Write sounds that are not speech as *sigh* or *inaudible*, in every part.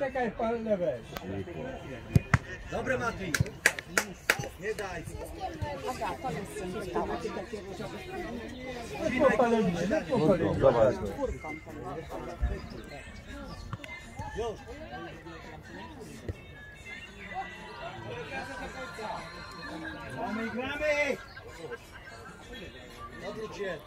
Czekaj pan lewej. Dobre Mati. Nie daj. No popalenie, no popalenie. Zobacz. Gramy, gramy. Odwróć się.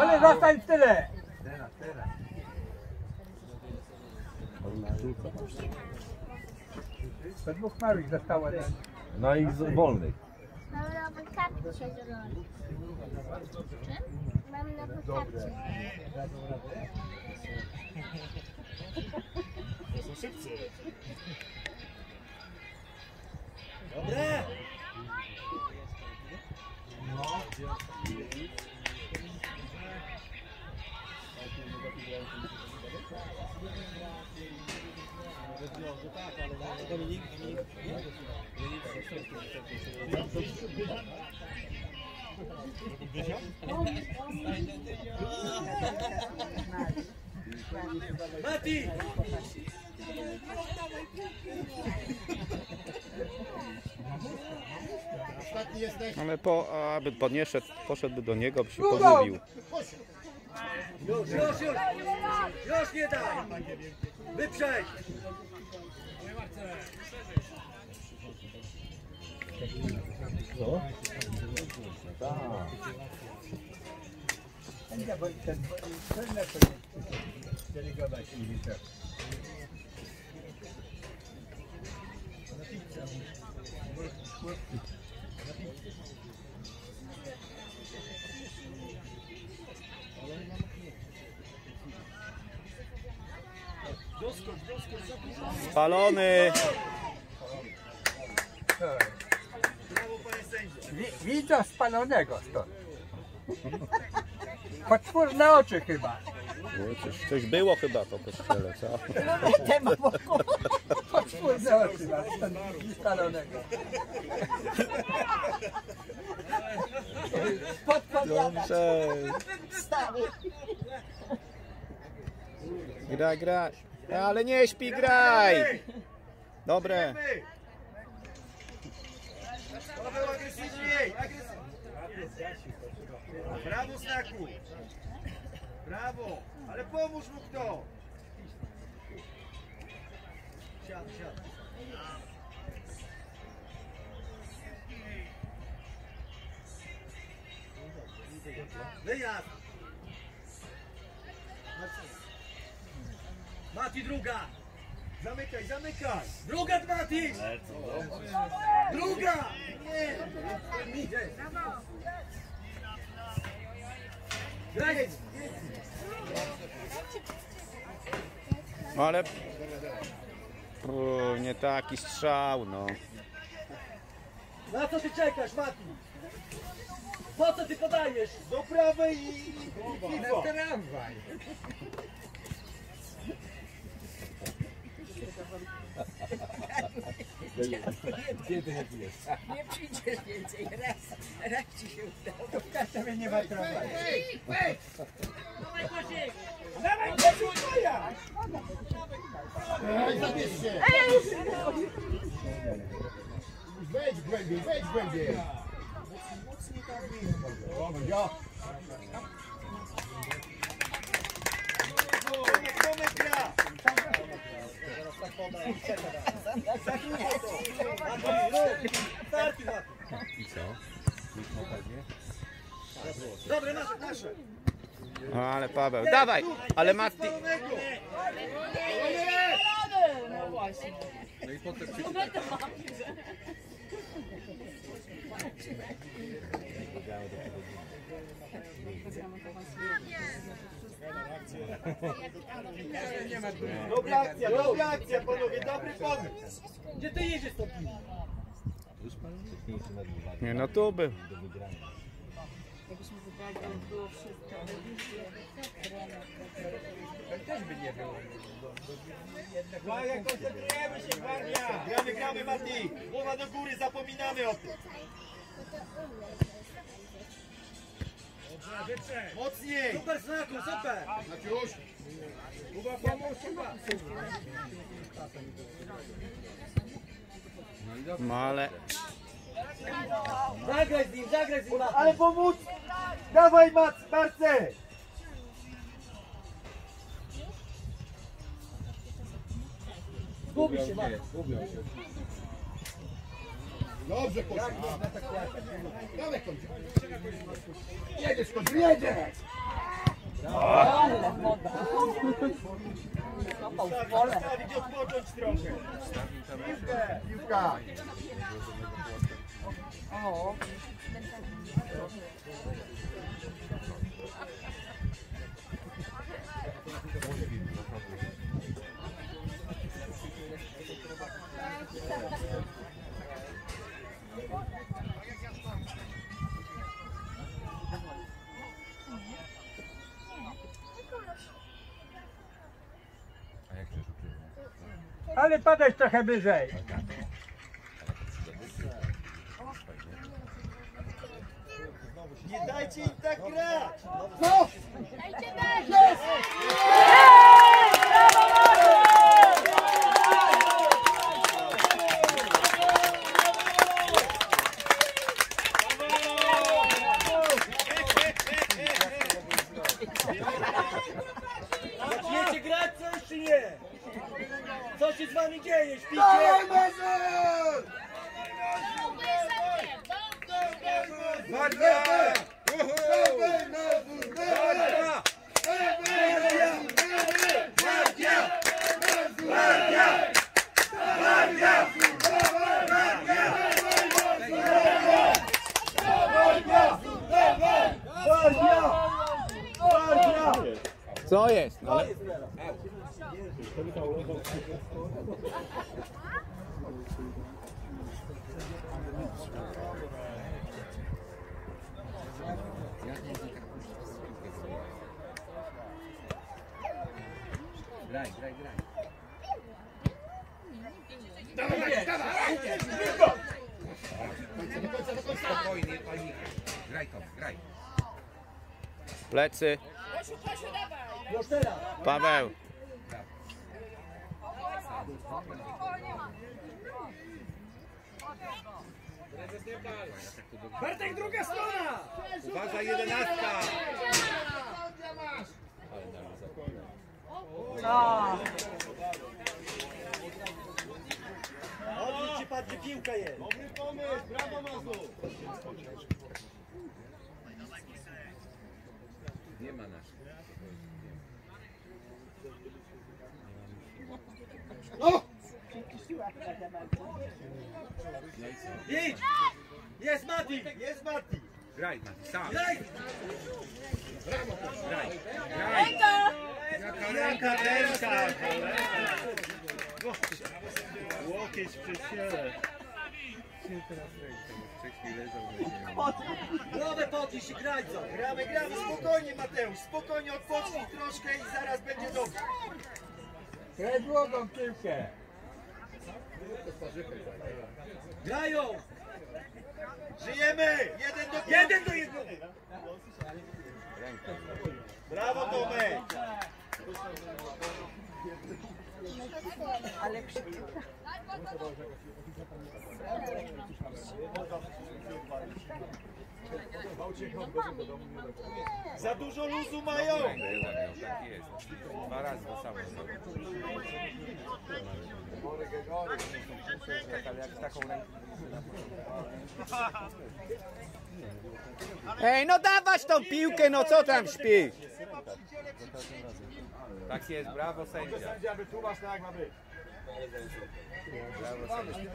Ale zostań w tyle. To dwóch małych zostało. nie? No i z wolnych. Mamy na wakacje zielone. Czym? Mamy na wakacje. Dobre. Mati! Ale po, aby podniósł, poszedłby do niego, by się pożywił. Już, już, już! Już nie daj! Wyprzedź! Będzie, bo ten ten lepiej delegować i tak. Spalony! Brawo Widzę spalonego stąd. *laughs* Poczwórne oczy chyba. O, Coś, coś było chyba po kościele, co? Poczwórne oczy ma stąd spalonego. *laughs* Dobrze. Graj, graj. Ale nie śpi, graj! Dobre. My! Paweł agresywniej! Agresywniej! Brawo Snaku! Brawo! Ale pomóż mu kto! Siad, siad. Wyjazd! Mati druga! Zamykaj, zamykaj! Druga Mati! Druga! Nie! Idzie. No ale... O, nie taki strzał, no. Na co ty czekasz, Mati? Po co ty podajesz? Do prawej i... i Na piwo. Tramwaj. Nie przyjdziesz więcej, raz, raz ci się udało. To w Kasowie nie ma tramwaju. Wejdź głębiej, wejdź głębiej. Ja. Tomek, Tomek gra! Starki, Mati. I co? Dobre, nasze, nasze. O, ale Paweł, dawaj! Ale Mati... Spalonego. Dobra akcja, dobra akcja, panowie, dobry pomysł. Gdzie ty jedziesz to piwo? Nie no tu był. Jakbyśmy wygrali, to by było wszystko. też by nie było. Uwaga, koncentrujemy się, gwardia! Gramy, gramy, Mati! Głowa do góry, zapominamy o tym! Mocniej! Super znaku, super! Maciuś, No ale Zagraj z nim, zagraj z nim, Ale pomóc! Dawaj, Mac, Marce! Zgubi się, Mac. Dobrze poszło. Dawaj kończy. Jedziesz, kończy, jedziesz! Zostawić odpocząć trochę. Piłka. Ale padać trochę wyżej. Nie dajcie im tak grać! Dajcie dać! Zaczniecie grać coś czy nie? Co się z wami dzieje? Śpicie? Marta! co jest? Graj, graj, graj. Spokojnie, panika. Graj to, graj. plecy. Paweł. Bartek, druga strona! Uważaj, jedenastka! Odwróć się, patrz, piłka jest. Dobry pomysł, brawo Mazu! Nie ma nas. O! Idź! Jest Mati! Jest Mati! Graj, Mati, sam. Graj! Graj, graj. Jaka ręka, ręka. Łokieć przy ciele. Głowę podnieś i graj co? Gramy, gramy, spokojnie Mateusz, spokojnie odpocznij troszkę i zaraz będzie dobrze. Graj długą piłkę. Grają! Żyjemy! Jeden do jeden do jednego! Brawo Tomek! Za dużo luzu mają! Tak jest. Dwa razy to samo. Ej, no dawać tą piłkę, no co tam śpi? Tak jest, brawo sędzia. Sędzia wytłumacz tak ma być. Brawo sędzia.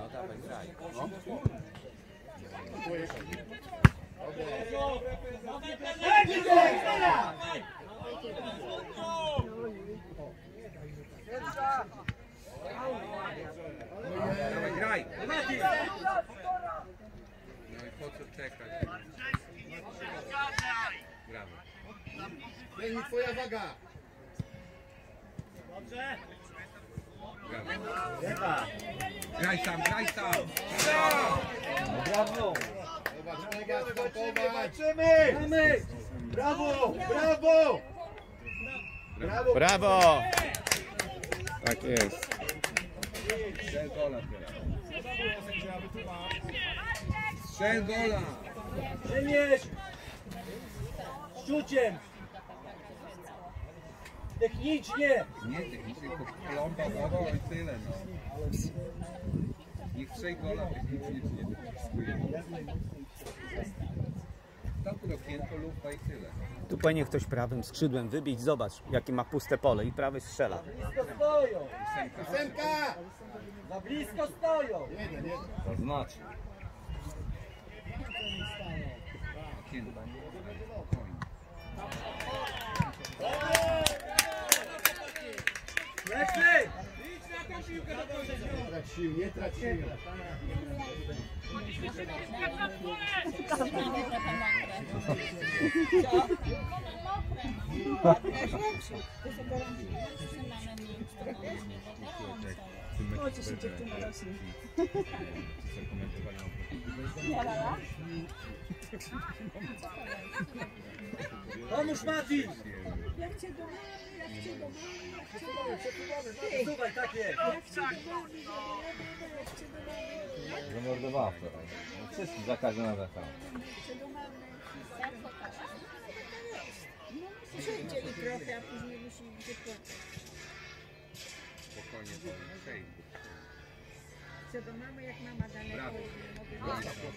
No dawaj, graj. Dawaj, Walczymy! Brawo! Brawo! Brawo! Brawo! Tak jest. Strzel gola. Strzel! Szczuciem! Technicznie! Nie technicznie, tylko plomba w oko i tyle no. Niech gola technicznie czy nie dyskutuje. Tam do okienko lufa i tyle. Tu powinien ktoś prawym skrzydłem wybić. Zobacz, jakie ma puste pole i prawy strzela. Blisko stoją! Ósemka! Za blisko stoją! To znaczy. Okienko. Lepiej! Nie trać sił, nie trać sił. Pomóż Mati! Słuchaj, tak jest! Zamordowała wczoraj. Wszyscy za każdym razem tam. Przyjdzie trochę, a później musi gdzie płakać. Spokojnie, to przejdzie. Co do mamy, jak mama daleko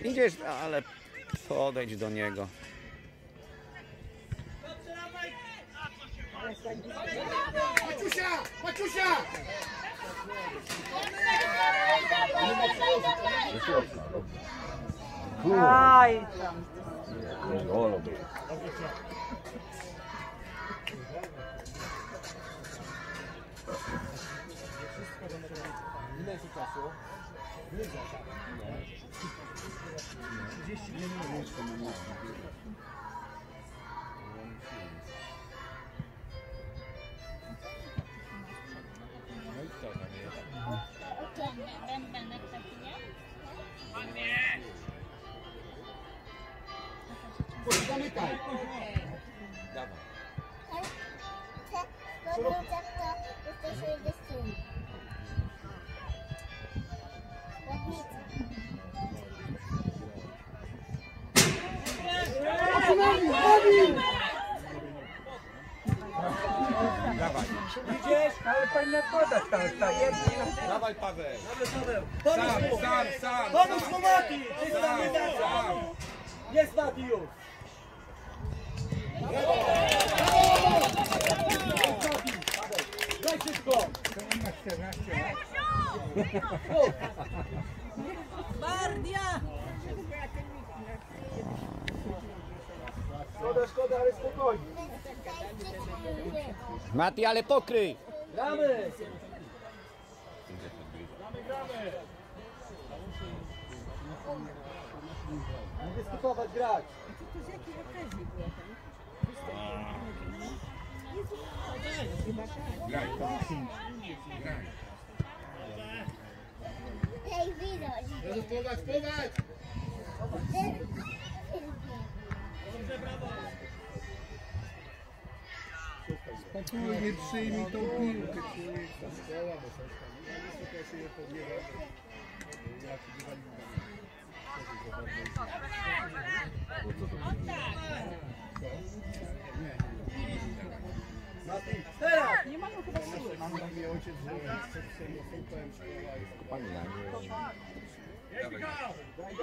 i Idziesz, ale podejdź do niego. Maciusia! Maciusia! Aj, tam. Zamykaj. Idziesz? Ale powinna podać tam, tak, Dawaj ale pokryj! tu nie przyjmij tą piłkę, człowieku. Teraz! Nie mają chyba siły.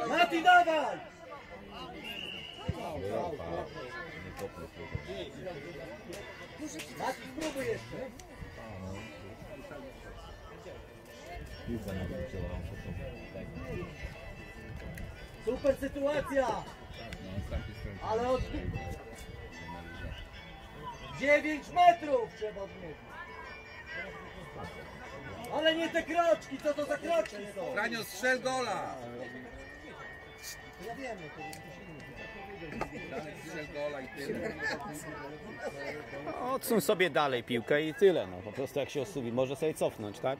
Mati, dawaj! Mati, spróbuj jeszcze. Super sytuacja! Ale od... 9 metrów trzeba od niego. Ale nie te kroczki, co to za kroczki są? Franio, strzel gola! Ja wiem, to jest Odsuń sobie dalej piłkę i tyle. No, po prostu jak się osuwi, może sobie cofnąć, tak?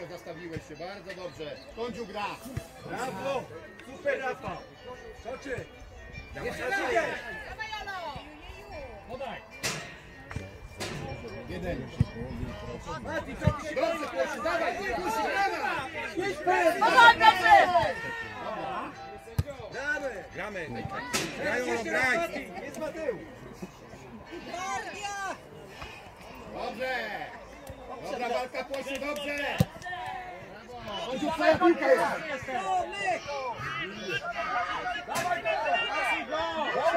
Dobrze, zastawiłeś się, bardzo dobrze. Kończu gra. Brawo! Super Rafał! Toczy! Jeszcze raz! Podaj. Jeden. Mati, co ty się Dobrze, Kłosio, dawaj, Kusi, brawa! Idź bez! Gramy! Gramy. Teraz jeszcze raz Mati! Jest Mateusz! Dobrze. Dobra walka, Kłosio, dobrze. Kończu, twoja piłka jest.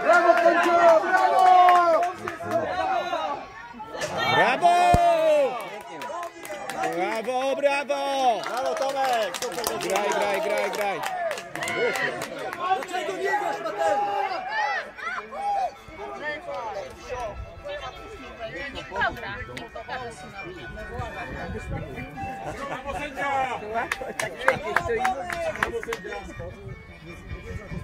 Brawo, Kończu, brawo! Brawo! Brawo, brawo! Brawo Tomek! Super! Graj, graj, graj, graj. Dlaczego nie grasz Mateusz? Dobra. Brawo sędzia! Spokojnie, widzów jeszcze mam. No co to przecież zrobię? Mówiłam, że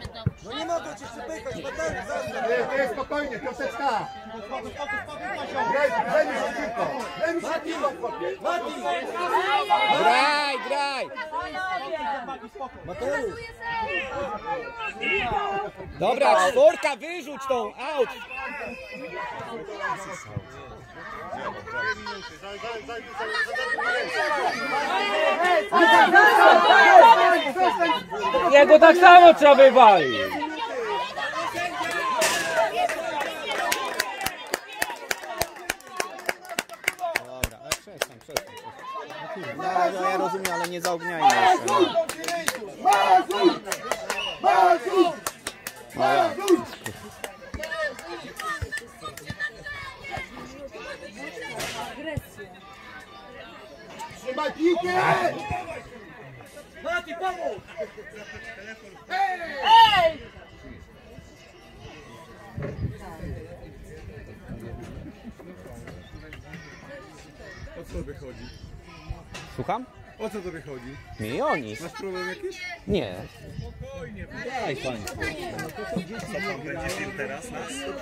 my to... No nie mogę cię przypychać, Mateusz! zaraz. Nie, nie, spokojnie, piąteczka. Graj, grajmy się piłką. Grajmy się piłką, chłopie. Mati! Graj, graj! Mateusz! Dobra, czwórka, wyrzuć tą, out! Jego tak samo trzeba wywalić. Dobra, ja rozumiem, ale nie zaogniajmy jeszcze. Mazuj! Mazuj! Trzymaj piłkę! Mati, pomóż! O co wychodzi? Słucham? O co to wychodzi? Nie oni. Masz problem jakiś? Nie.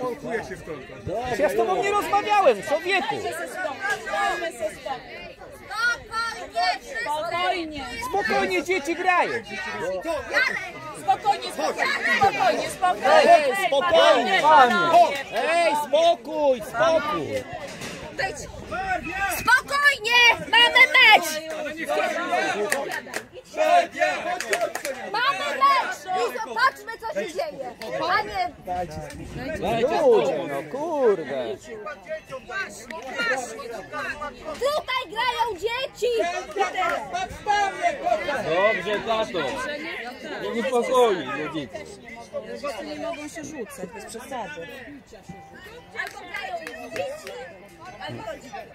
Pałkuję się w to. Ja z tobą nie rozmawiałem, człowieku. Spokojnie! Spokojnie, dzieci grają. Spokojnie, spokojnie, spokojnie, Ej, spokojnie. Ej, spokój, spokój. Spokojnie! Mamy mecz! Mamy mecz! I zobaczmy, co się dzieje. A nie... Ludzie, no kurde. Tutaj grają dzieci! Dobrze, tato. Nie uspokoi rodzice. Rodzice nie mogą się rzucać, bez przesady. Albo grają dzieci, albo rodzice.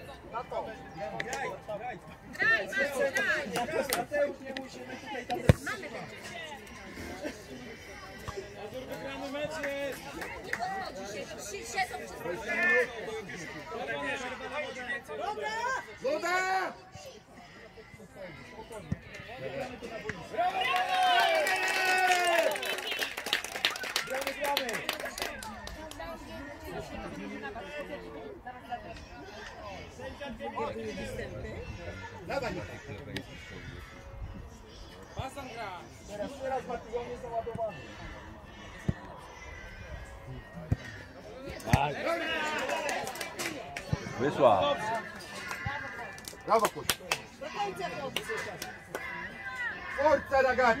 Mateusz, nie musimy tutaj tam... Wygrany mecz jest! Nie podchodzi się, si- siedzą przez Woda! Gramy, gramy! Dawaj, Teraz, teraz Mati, on jest załadowany. Wyszła. Brawo, Kuś. Forza ragazzi!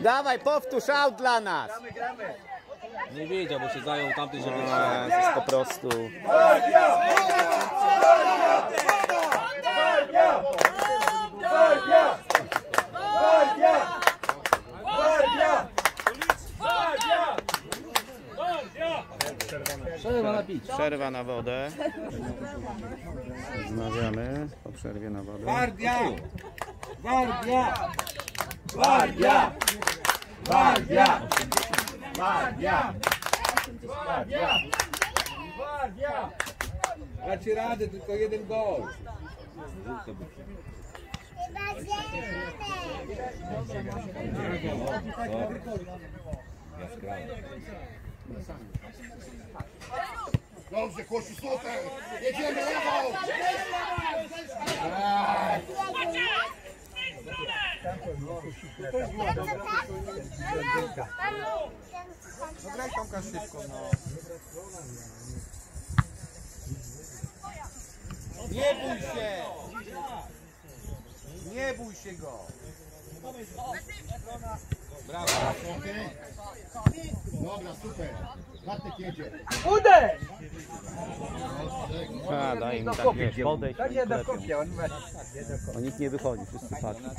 Dawaj, powtórz aut dla nas! Nie wiedział, bo się zajął tamty, żeby... Jezus, po prostu. Gwardia! Gwardia! Gwardia! Gwardia! Gwardia! Przerwa na wodę. Znawiamy po przerwie na wodę. Gwardia! Gwardia! Gwardia! Gwardia! Gwardia! Gwardia! Gwardia! Dacie radę, tylko jeden gol. Dobrze, Kłosiu, super! Jedziemy lewą! No graj Tomka szybko, no. Nie bój się! Nie bój się go! Dobra, super! Bartek jedzie. Uderz! A, daj im tak, wiesz, podejść i nie do klepią. O nikt nie wychodzi, wszyscy patrzą.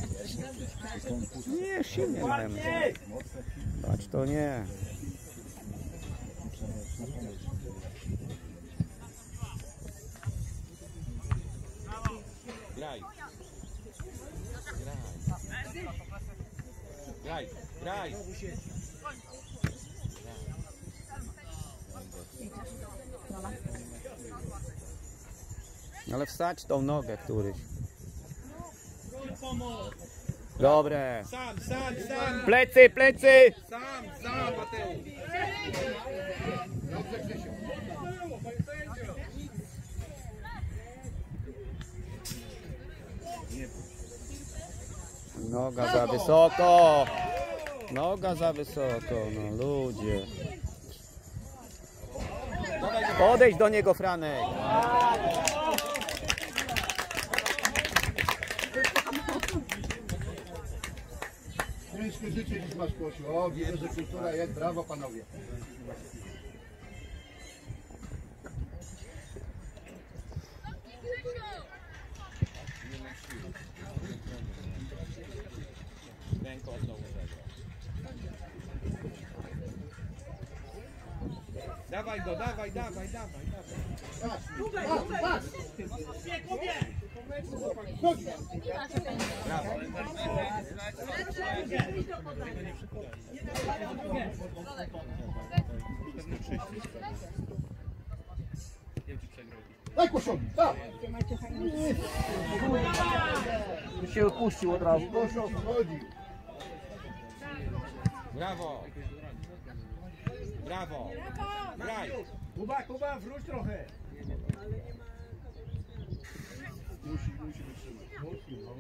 Nie, silnie mają. Patrz, to nie. Graj. Graj. Graj. Ale wstać tą nogę któryś. Dobre. Sam, sam, sam. Plecy, plecy! Sam, sam, Mateusz. Dobrze, Krzysiu. Noga za wysoko. Noga za wysoko, no ludzie. Podejdź do niego, Franek. Ciężkie życie dziś masz, Kłosiu. O, widzę, że kultura jest. Brawo, panowie. Dawaj go, dawaj, dawaj, dawaj, dawaj. Daj Kłosiowi, tak! Tu się opuścił od razu. Kłosio wchodzi. Brawo. Brawo. Graj. Kuba, Kuba, wróć trochę. Musi, musi wytrzymać. Musi, no.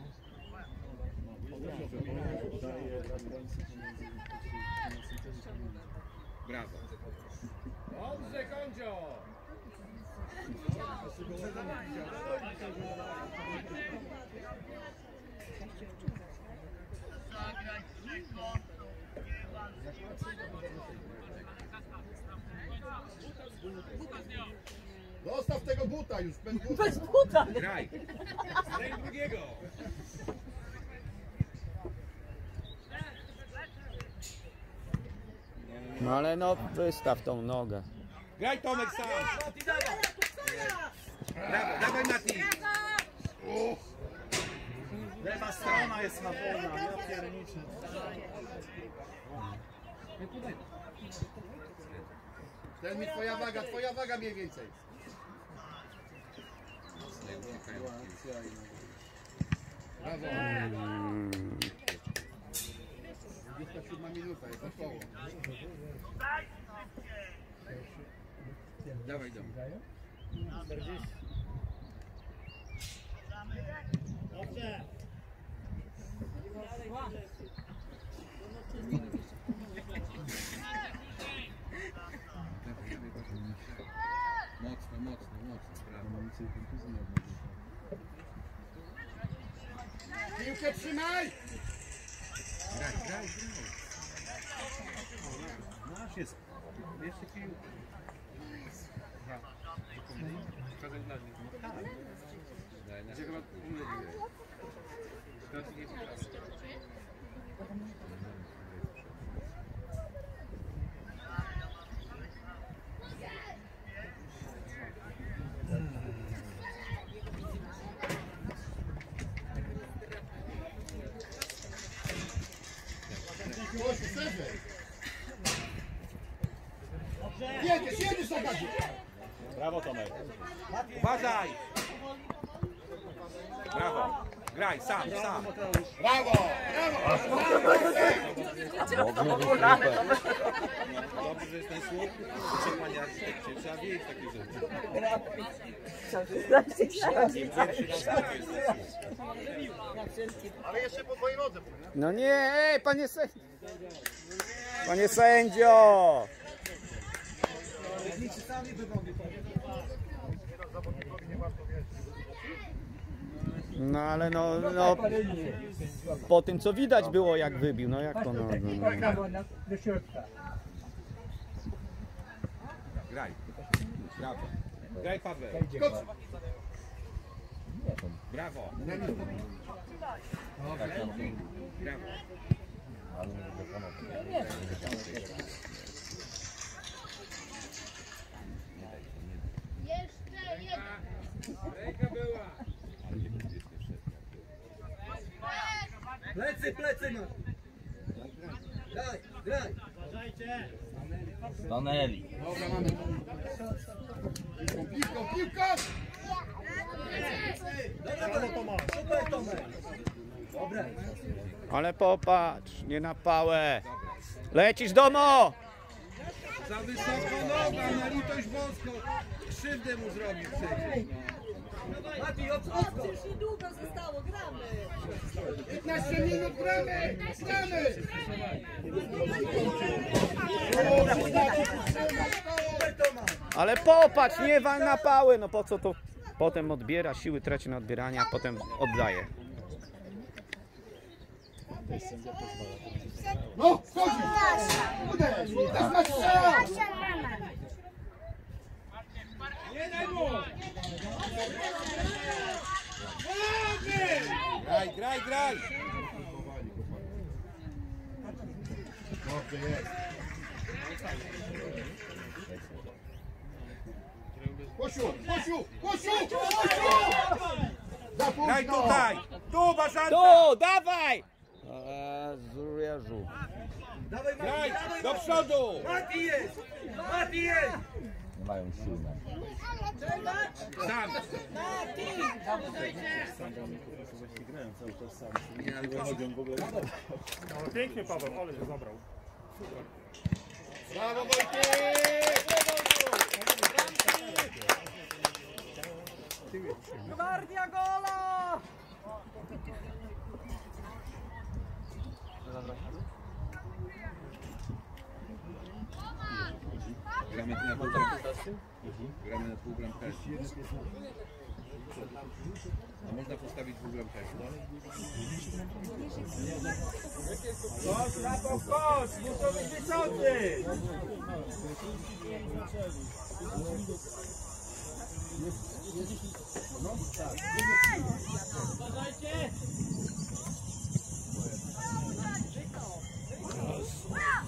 Brawo. Dobrze, Kondzio! Dostaw tego buta już, bez buta. Graj. Daj drugiego! No ale no, wystaw tą nogę. Graj Tomek sam. Brawo, dawaj Mati. Lewa strona jest na wolna, ja pierniczę. Ten mi twoja waga, twoja waga mniej więcej. Brawo. Mm, 27 minuta, jest około. Dawaj, dom. Mocno, Piłkę trzymaj! Graj, graj, graj. Nasz jest. Jeszcze pił. Pokazać dla nich. Gdzie chyba umyliłeś. Sam, sam. Brawo, brawo. Dobrze, że jest ten słup. Trzeba panie architekcie, trzeba wiedzieć takie rzeczy. Ale jeszcze po twojej nodze. No nie, ej, panie sędzio! Panie sędzio! No ale no, no po tym co widać było jak wybił, no jak to no, no, no. Graj. Brawo. Graj Paweł. Skocz. Brawo. Brawo. Jeszcze jeden. Ręka była. Plecy, plecy no. Graj, graj. Stanęli. Dobra, mamy to. Piłką, piłką, piłką. Dobra, Tomasz. Super, Tomek. Dobra. Ale popatrz, nie na pałę. Lecisz domo! Za wysoko noga, na litość boską. Krzywdę mu zrobił przecież. No. Odskocz. Już niedługo zostało, gramy. 15 minut gramy, gramy. Ale popatrz, nie wal na pałę, no po co to potem odbiera, siły traci na odbieranie, a potem oddaje. No, wchodzi. Uderz, uderz na strzał. Nie daj mu! Graj, graj, graj! Dobrze jest. Kosiu, Kosiu, Kosiu, Kosiu! Za późno. Graj tutaj! Tu, Baszanta! Tu, dawaj! Jezu, Jezu. Dawaj, Mati, Graj, dawaj, do Mati. przodu! Mati jest. Mati jest. Nie mają siły na Sam! Pięknie Paweł, ale się zabrał. Brawo, Wojtek! Gwardia gola. Gramy na pół bramki. Gramy na pół bramki. A można postawić pół bramki. Chodź, Rafał, chodź. Muszą być wysocy.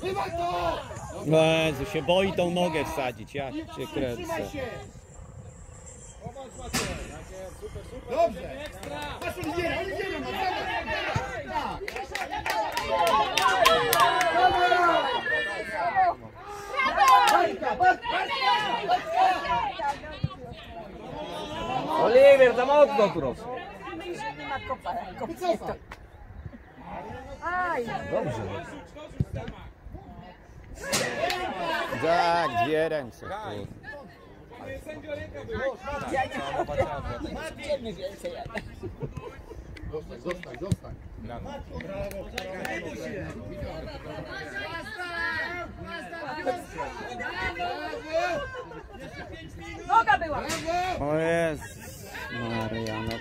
Wywal to! Jezu, się boi tą nogę wsadzić, ja cię kręcę. Dobrze! Oliwiera, Oliwiera, mocno tu rosło. Dobrze. Tak, dwie ręce. Zostań, zostań, zostań. noga była. O Jezus Maria, no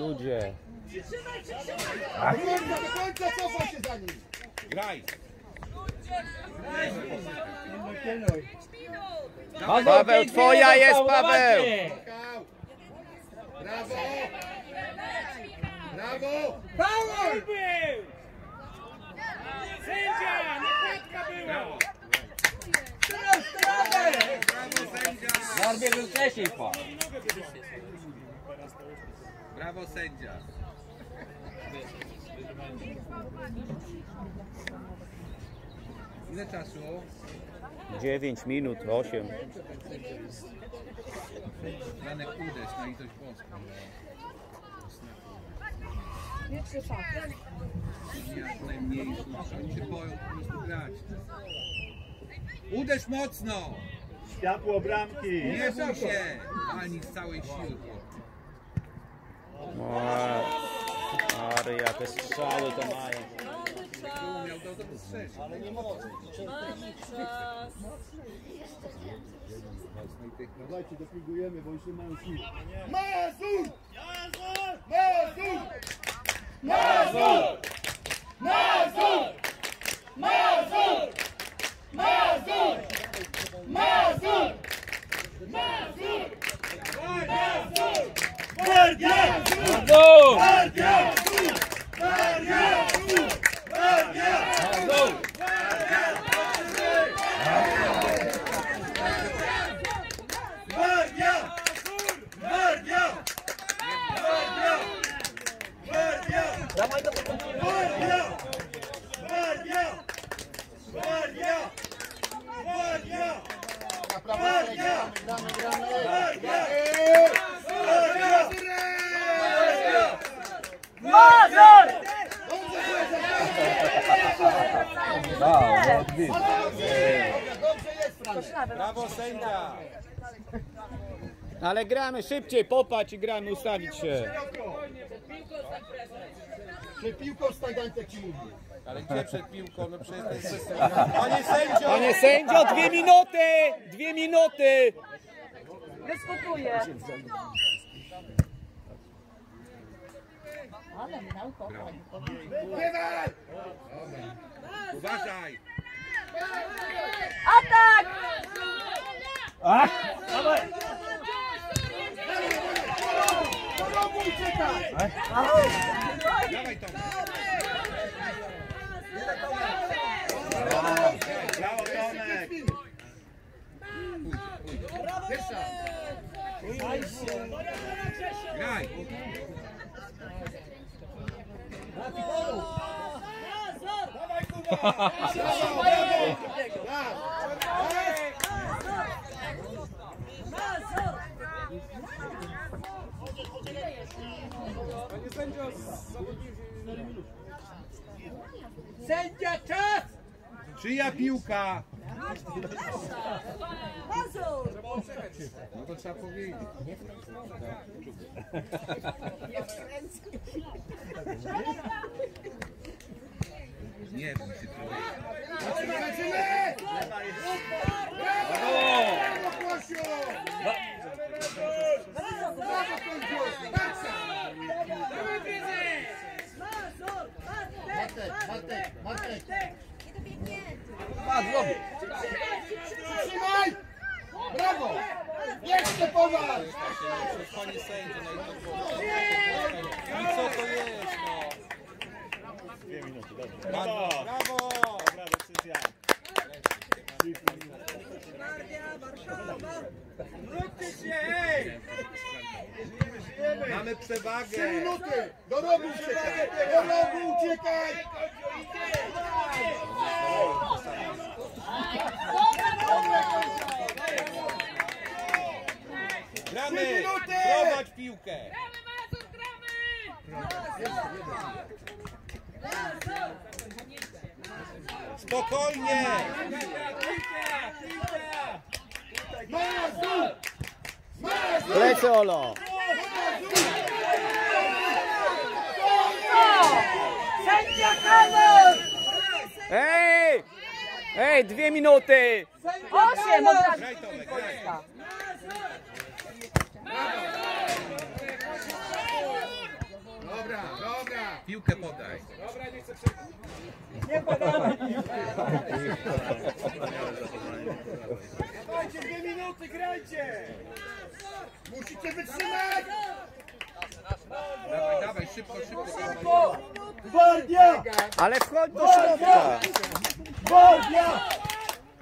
ludzie. Do końca, do końca cofaj się za nim. Graj. Paweł, twoja jest, Paweł! Brawo. Brawo. Faul był! Sędzia! Nakładka była! Brawo sędzia. Norbie był wcześniej po. Brawo sędzia. Ile czasu? 9 minut, 8. Ranek uderz na litość boską. Jak najmniejszy. Oni się boją po prostu grać. Uderz mocno! Światło bramki! Nie bój się! Walnij z całej siły. O, Maria, te strzały to mają. Gdyby miał to, to by strzelił. Dawajcie, dopingujemy, bo już nie mają siły. Mazur! Mazur! Mazur! Mazur! Mazur! Mazur! Mazur! Mazur! Gwardia! Gwardia! Gwardia! Hello! Ale gramy szybciej, popać i gramy, ustawić się. Czy piłką stań, tak ci mówi. Ale gdzie przed piłką? No przecież to jest Panie sędzio! Panie sędzio, dwie minuty! Dwie minuty! Dyskutuję. Bywaj! Uważaj! Atak! Do rogu Graj! Dawaj, kurwa! *laughs* Sędzia czas! Czyja piłka? Pozór! No to trzeba powiedzieć. Nie, bo się tu... Zaczynamy! Brawo! Brawo, Kosiu! Brawo, Kosiu! Brawo, Kosiu! Brawo, Kosiu! Bartek, Bartek, Bartek! Nie dobiegnie! Padło! Trzymaj! Brawo! Jeszcze po was! Panie sędzio, no co to jest, no? Dwie minuty, dobrze. Brawo! Brawo! Dobra decyzja. Warszawa! Wróćcie się! Mamy przewagę. 3 minuty. Do rogu uciekaj. Do rogu uciekaj. Gramy. Prowadź piłkę. Gramy, Mazur, gramy. Spokojnie. Mazur. Mazur. Ej! Ej, dwie minuty! Osiem od razu. Graj Tomek, graj! Dobra, dobra. Piłkę podaj. Nie podawaj. Dajcie dwie minuty, grajcie! Musicie wytrzymać! Dawaj, dawaj, szybko, szybko. Gwardia! Ale wchodź do środka! Gwardia!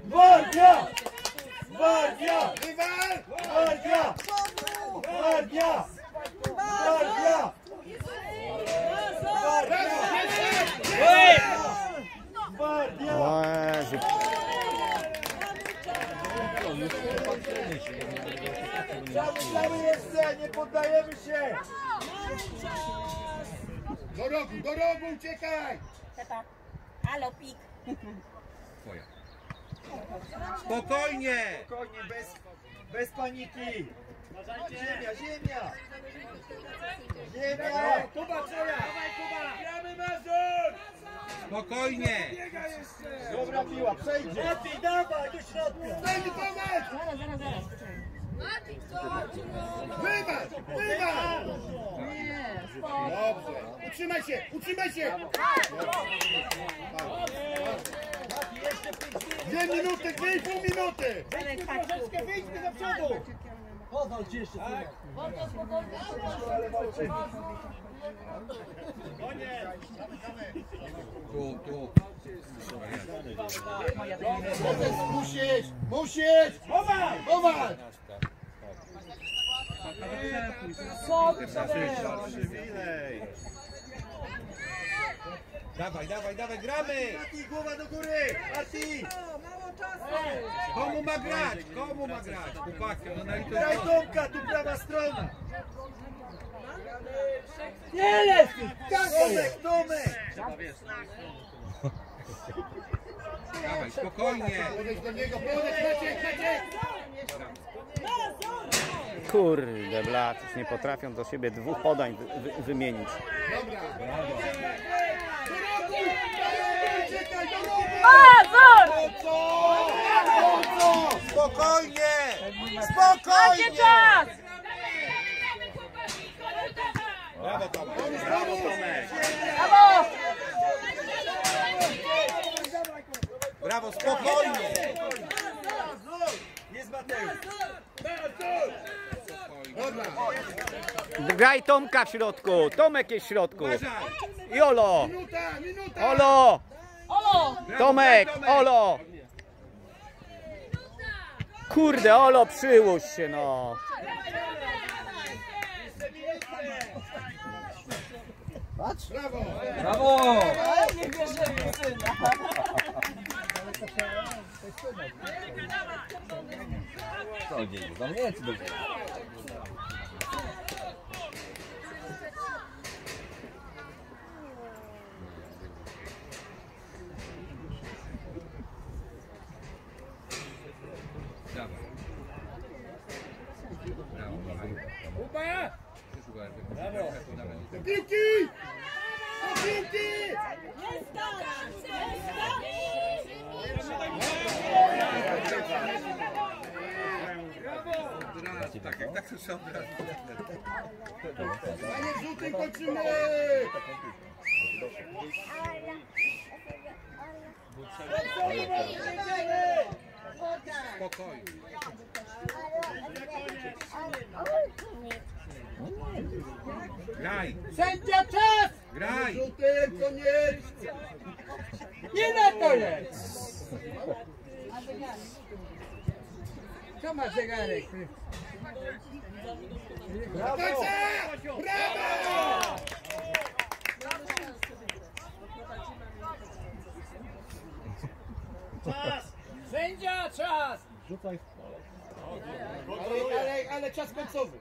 Gwardia! Gwardia! Rywal! Gwardia! Gwardia! Gwardia! Gwardia! O Zaczynamy jeszcze, nie poddajemy się! Do rogu, do rogu uciekaj! Halo, pik. Twoja. Spokojnie! Spokojnie, bez, bez paniki! Ziemia, ziemia! Ziemia! Kuba, twoja! Gramy Mazur! Spokojnie! Dobra piła, przejdzie! Mati, dawaj do środka! Zaraz, zaraz, zaraz. Wywal! Wywal! Dobrze. Utrzymaj się, utrzymaj się! Dwie minuty, dwie i pół minuty! Troszeczkę wyjdźmy do przodu! Powal ci jeszcze synek. Tu, tu. Musisz, musisz! Chowaj! Powal! Dawaj, dawaj, dawaj, gramy! Mati, głowa do góry! Mati! Komu ma grać? Komu ma grać? Chłopaki, no na litość Graj Bożą. Tomka, tu prawa strona! Nie lepiej! Tomek, Tomek! Dawaj, spokojnie! Podejdź do niego, podejdź, Maciek, Maciek! Kurde, blat, już nie potrafią do siebie dwóch podań wy, wy, wymienić. Dobra. Mazur! Co? Spokojnie! Spokojnie! czas! Brawo Tomek! Brawo! Brawo! Spokojnie! Jest Mateusz! Dobra. Graj Tomka w środku, Tomek jest w środku. I Olo! Minuta, minuta! Olo! Tomek! Olo! Kurde, Olo, przyłóż się no! Brawo! Dawaj. Brawo, dawaj. Upa! Brawo! Do piłki! Do piłki! Tak jak tak brać. Panie żółtym kończymy! Spokojnie. Graj! Sędzia czas! Graj! Żółtym koniec! Ile to jest? Co ma zegarek? Końca! Brawo! Czas! Sędzia czas! Ale, ale, ale czas końcowy.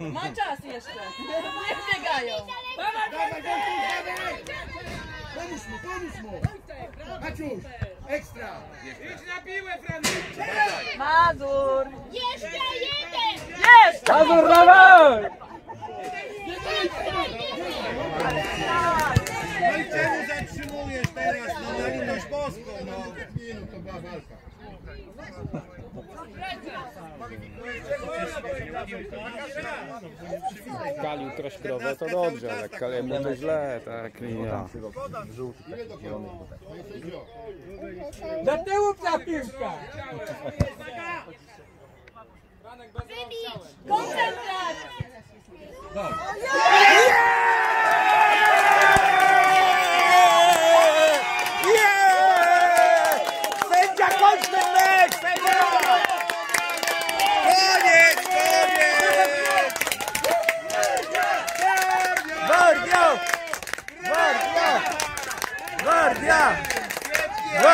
Ma czas jeszcze. Nie biegają. Dawaj, Wojtek, dawaj! Pomóż mu, pomóż mu! Maciuś, ekstra! Idź na piłę, Franek! Mazur. Jeszcze jeden! Jeszcze. Mazur, dawaj! No i czemu zatrzymujesz teraz? No na litość boską, no. Nie no, to była walka. Kalił troszkę, to dobrze, ale Kaliemu to źle, tak linia. Do tyłu ta piłka! Wybić! Koncentrat!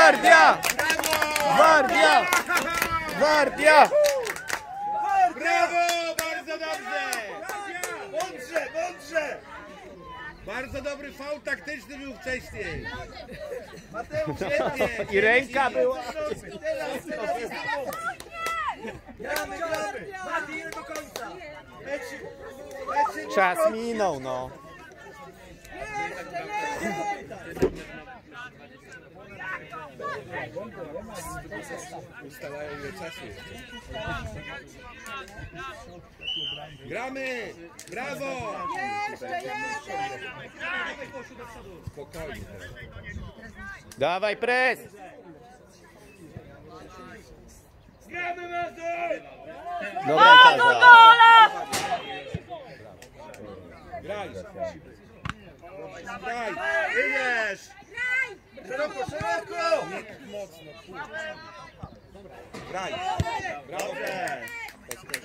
Gwardia! Gwardia! Gwardia! Brawo, bardzo dobrze! Mądrze, mądrze! Bardzo dobry faul taktyczny był wcześniej. Mateusz, *laughs* Świetnie. I ręka była. teraz, teraz jest. Gramy, gramy! Mati, ile do końca? Czas minął, no. Ustalają ile czasu. Gramy! Brawo! Jeszcze jeden! Spokojnie. Dawaj pres! Gramy Mazur! O, do gola! Graj! Graj! Idziesz! Szeroko, szeroko! Nie mocno, kurczę. Graj! Brawo!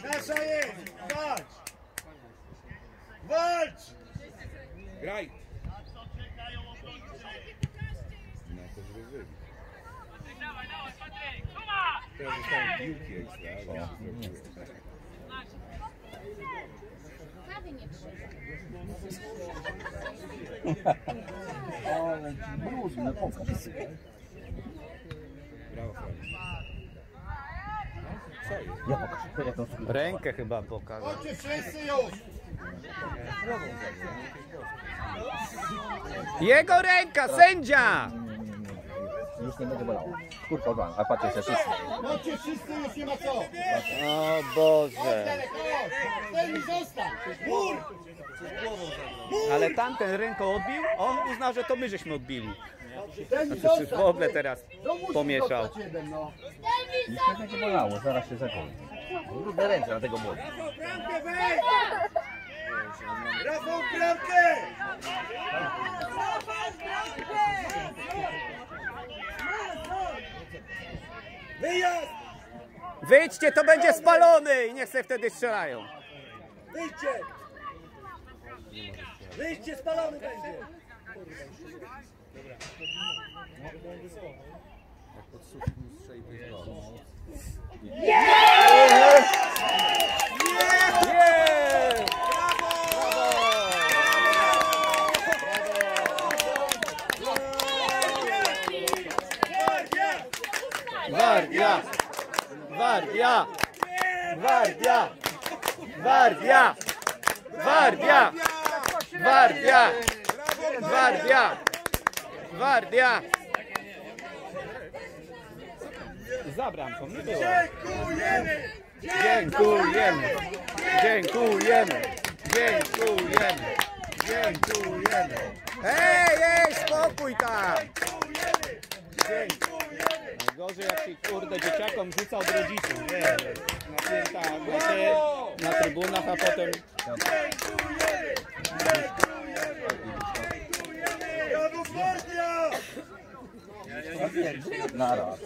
Nasza jest! Walcz! Walcz! Graj! Teraz zostały piłki ekstra, ale się zrobiły nigdy nie krzyża. Ale brudne, pokaż. Ja pokażę. Ja to Rękę chyba pokażę. Chodźcie wszyscy już! Jego ręka, sędzia! Już nie będzie bolało. Kurka odłam, a patrzcie się wszyscy. Chodźcie wszyscy, już nie ma co! O Boże. Ten mi został! Mur! Ale tamten ręką odbił, on uznał, że to my żeśmy odbili. Ten mi Znaczy, czy w ogóle teraz pomieszał. no. Już nie będzie bolało, zaraz się zakończy. Brudne ręce, dlatego boli. Rafał, bramkę! Rafał, bramkę! Wyjazd! Wyjdźcie, to będzie spalony i niech sobie wtedy strzelają. Wyjdźcie! Wyjdźcie, spalony będzie! Yeah! Gwardia! Gwardia! Gwardia! Gwardia! Gwardia! Gwardia! Gwardia! Gwardia! Za bramką nie było. Dziękujemy! Dziękujemy! Dziękujemy! Dziękujemy! Dziękujemy! Ej, ej, spokój tam! Dziękujemy! Gorzej jak się kurde dzieciakom rzuca od rodziców, nie? Napięta właśnie na trybunach, a potem Dziękujemy! Gwardia! Naraz.